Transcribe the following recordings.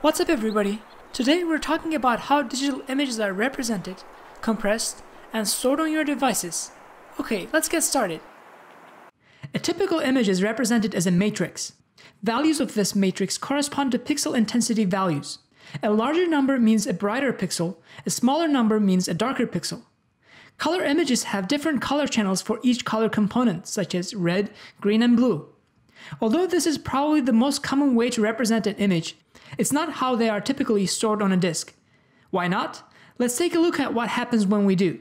What's up, everybody? Today we're talking about how digital images are represented, compressed, and stored on your devices. Okay, let's get started. A typical image is represented as a matrix. Values of this matrix correspond to pixel intensity values. A larger number means a brighter pixel, a smaller number means a darker pixel. Color images have different color channels for each color component, such as red, green, and blue. Although this is probably the most common way to represent an image, it's not how they are typically stored on a disk. Why not? Let's take a look at what happens when we do.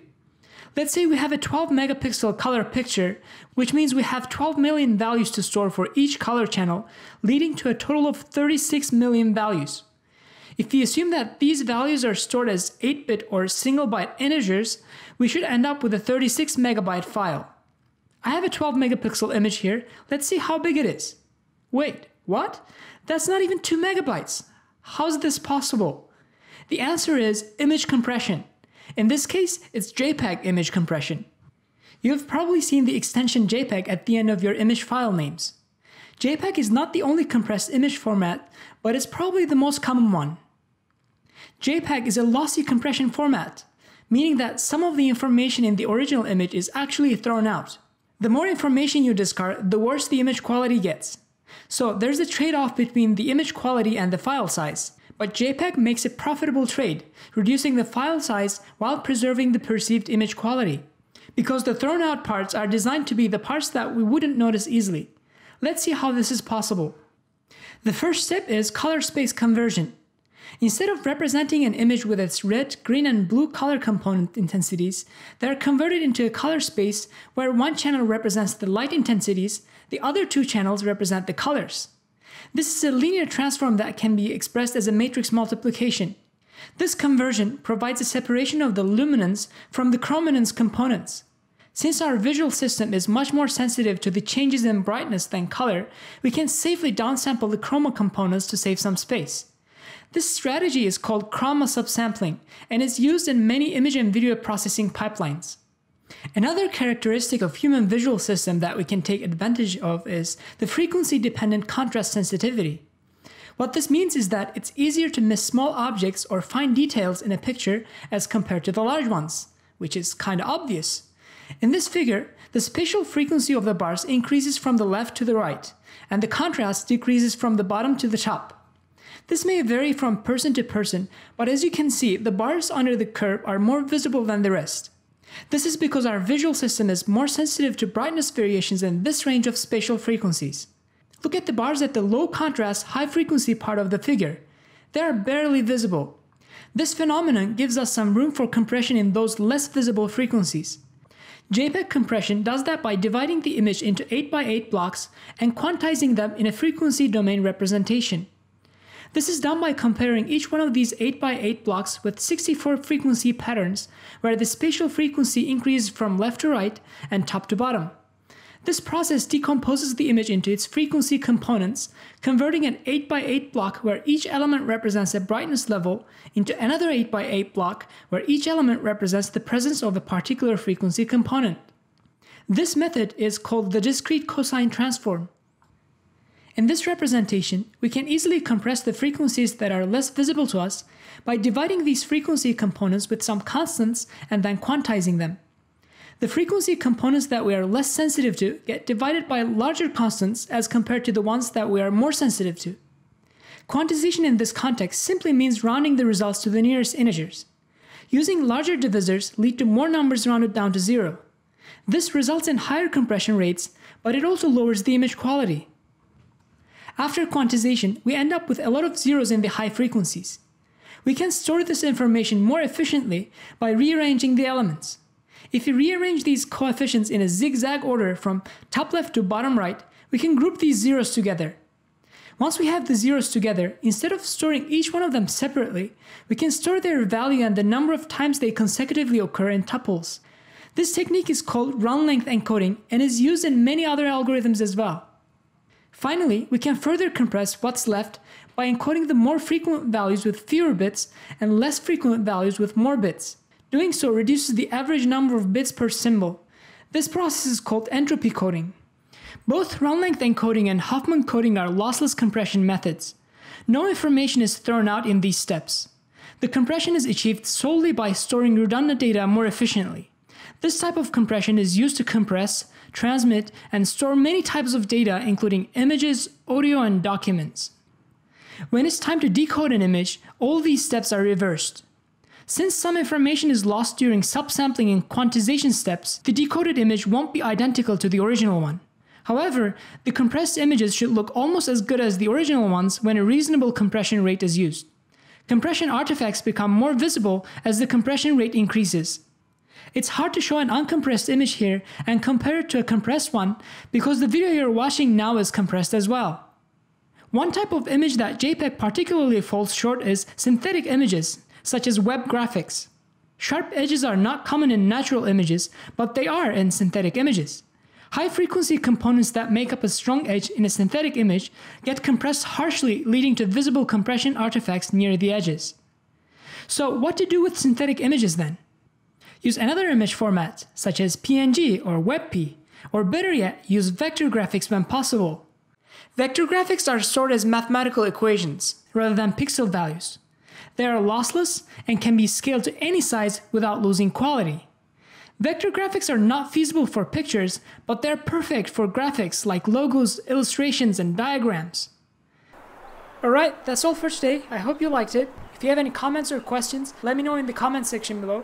Let's say we have a 12 megapixel color picture, which means we have 12 million values to store for each color channel, leading to a total of 36 million values. If we assume that these values are stored as 8-bit or single byte integers, we should end up with a 36 megabyte file. I have a 12 megapixel image here, let's see how big it is. Wait, what? That's not even 2 megabytes. How's this possible? The answer is image compression. In this case, it's JPEG image compression. You've probably seen the extension JPEG at the end of your image file names. JPEG is not the only compressed image format, but it's probably the most common one. JPEG is a lossy compression format, meaning that some of the information in the original image is actually thrown out. The more information you discard, the worse the image quality gets. So there's a trade-off between the image quality and the file size. But JPEG makes a profitable trade, reducing the file size while preserving the perceived image quality. Because the thrown out parts are designed to be the parts that we wouldn't notice easily. Let's see how this is possible. The first step is color space conversion. Instead of representing an image with its red, green, and blue color component intensities, they are converted into a color space where one channel represents the light intensities, the other two channels represent the colors. This is a linear transform that can be expressed as a matrix multiplication. This conversion provides a separation of the luminance from the chrominance components. Since our visual system is much more sensitive to the changes in brightness than color, we can safely downsample the chroma components to save some space. This strategy is called chroma subsampling and is used in many image and video processing pipelines. Another characteristic of human visual system that we can take advantage of is the frequency dependent contrast sensitivity. What this means is that it's easier to miss small objects or fine details in a picture as compared to the large ones, which is kind of obvious. In this figure, the spatial frequency of the bars increases from the left to the right, and the contrast decreases from the bottom to the top. This may vary from person to person, but as you can see, the bars under the curve are more visible than the rest. This is because our visual system is more sensitive to brightness variations in this range of spatial frequencies. Look at the bars at the low contrast, high frequency part of the figure. They are barely visible. This phenomenon gives us some room for compression in those less visible frequencies. JPEG compression does that by dividing the image into 8x8 blocks and quantizing them in a frequency domain representation. This is done by comparing each one of these 8x8 blocks with 64 frequency patterns, where the spatial frequency increases from left to right and top to bottom. This process decomposes the image into its frequency components, converting an 8x8 block where each element represents a brightness level into another 8x8 block where each element represents the presence of a particular frequency component. This method is called the discrete cosine transform. In this representation, we can easily compress the frequencies that are less visible to us by dividing these frequency components with some constants and then quantizing them. The frequency components that we are less sensitive to get divided by larger constants as compared to the ones that we are more sensitive to. Quantization in this context simply means rounding the results to the nearest integers. Using larger divisors lead to more numbers rounded down to zero. This results in higher compression rates, but it also lowers the image quality. After quantization, we end up with a lot of zeros in the high frequencies. We can store this information more efficiently by rearranging the elements. If we rearrange these coefficients in a zigzag order from top left to bottom right, we can group these zeros together. Once we have the zeros together, instead of storing each one of them separately, we can store their value and the number of times they consecutively occur in tuples. This technique is called run length encoding and is used in many other algorithms as well. Finally, we can further compress what's left by encoding the more frequent values with fewer bits and less frequent values with more bits. Doing so reduces the average number of bits per symbol. This process is called entropy coding. Both run length encoding and Huffman coding are lossless compression methods. no information is thrown out in these steps. The compression is achieved solely by storing redundant data more efficiently. This type of compression is used to compress, transmit, and store many types of data including images, audio, and documents. When it's time to decode an image, all these steps are reversed. Since some information is lost during subsampling and quantization steps, the decoded image won't be identical to the original one. However, the compressed images should look almost as good as the original ones when a reasonable compression rate is used. Compression artifacts become more visible as the compression rate increases. It's hard to show an uncompressed image here and compare it to a compressed one because the video you're watching now is compressed as well. One type of image that JPEG particularly falls short is synthetic images, such as web graphics. Sharp edges are not common in natural images, but they are in synthetic images. High frequency components that make up a strong edge in a synthetic image get compressed harshly, leading to visible compression artifacts near the edges. So, what to do with synthetic images then? Use another image format, such as PNG or WebP, or better yet, use vector graphics when possible. Vector graphics are stored as mathematical equations rather than pixel values. They are lossless and can be scaled to any size without losing quality. Vector graphics are not feasible for pictures, but they're perfect for graphics like logos, illustrations, and diagrams. Alright, that's all for today. I hope you liked it. If you have any comments or questions, let me know in the comment section below.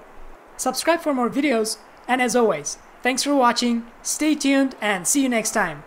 Subscribe for more videos, and as always, thanks for watching, stay tuned, and see you next time.